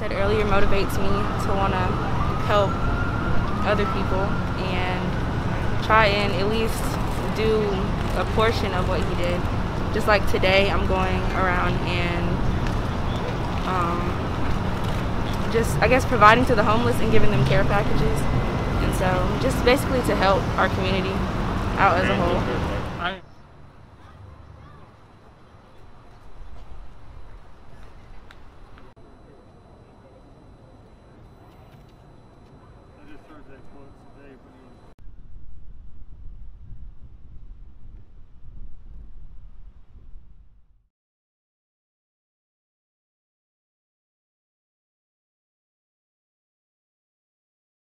said earlier, motivates me to want to help other people and try and at least do a portion of what he did. Just like today, I'm going around and um, just, I guess, providing to the homeless and giving them care packages. And so, just basically to help our community out as a whole. Thursday, close today.